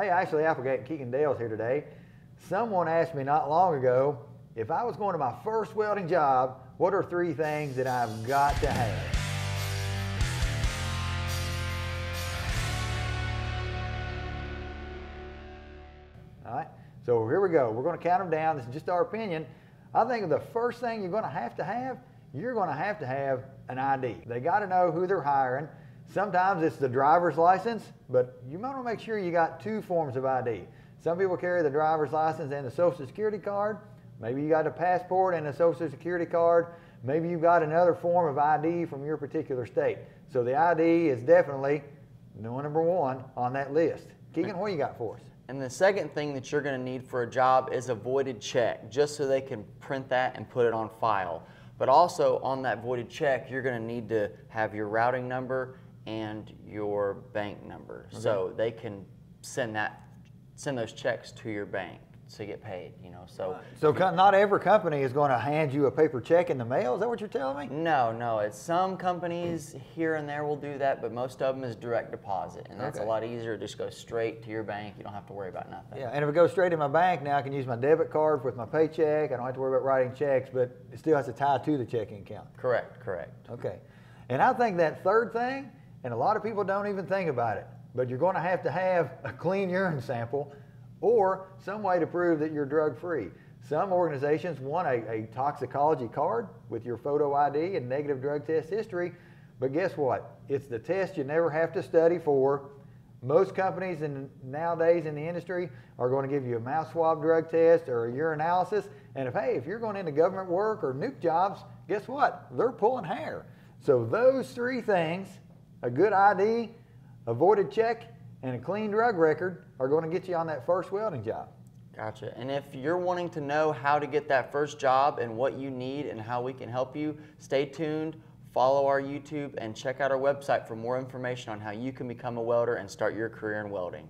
Hey, Ashley Applegate and Keegan Dale's here today. Someone asked me not long ago if I was going to my first welding job, what are three things that I've got to have? All right, so here we go. We're going to count them down. This is just our opinion. I think the first thing you're going to have to have, you're going to have to have an ID. They got to know who they're hiring. Sometimes it's the driver's license, but you might want to make sure you got two forms of ID. Some people carry the driver's license and the social security card. Maybe you got a passport and a social security card. Maybe you've got another form of ID from your particular state. So the ID is definitely number one on that list. Keegan, what you got for us? And the second thing that you're going to need for a job is a voided check, just so they can print that and put it on file. But also on that voided check, you're going to need to have your routing number and your bank number, okay. so they can send that send those checks to your bank to get paid. You know, so so not every company is going to hand you a paper check in the mail. Is that what you're telling me? No, no. It's some companies here and there will do that, but most of them is direct deposit, and that's okay. a lot easier. It just goes straight to your bank. You don't have to worry about nothing. Yeah, and if it goes straight to my bank now, I can use my debit card with my paycheck. I don't have to worry about writing checks, but it still has to tie to the checking account. Correct. Correct. Okay, and I think that third thing and a lot of people don't even think about it. But you're going to have to have a clean urine sample or some way to prove that you're drug free. Some organizations want a, a, toxicology card with your photo ID and negative drug test history. But guess what? It's the test you never have to study for. Most companies in, nowadays in the industry are going to give you a mouth swab drug test or a urinalysis. And if, hey, if you're going into government work or nuke jobs, guess what? They're pulling hair. So those three things a good ID, a voided check, and a clean drug record are going to get you on that first welding job. Gotcha. And if you're wanting to know how to get that first job and what you need and how we can help you, stay tuned, follow our YouTube, and check out our website for more information on how you can become a welder and start your career in welding.